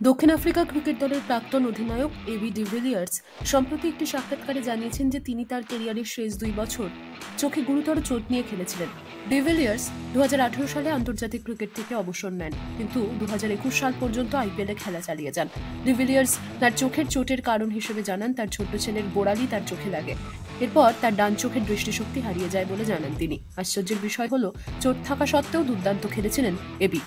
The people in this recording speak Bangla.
দক্ষিণ আফ্রিকা ক্রিকেট দলের প্রাক্তন অধিনায়ক এবি ডিভিলিয়ার্স সম্প্রতি একটি সাক্ষাৎকারে জানিয়েছেন যে তিনি তার কেরিয়ারের শেষ দুই বছর চোখে গুরুতর চোট নিয়ে খেলেছিলেন। ডিভিলিয়ার্স দু সালে আন্তর্জাতিক ক্রিকেট থেকে অবসর নেন, কিন্তু দু হাজার একুশ সাল পর্যন্ত আইপিএলে খেলা চালিয়ে যান। ডিভিলিয়ার্স তার চোখের চোটের কারণ হিসেবে জানান, তার ছোট্ট ছেলের গোড়ালি তার চোখে লাগে। এরপর তার ডান চোখের দৃষ্টিশক্তি হারিয়ে যায় বলে জানান তিনি। আশ্চর্যের বিষয় হল, চোট থাকা সত্ত্বেও দুর্দান্ত খেলেছিলেন এবি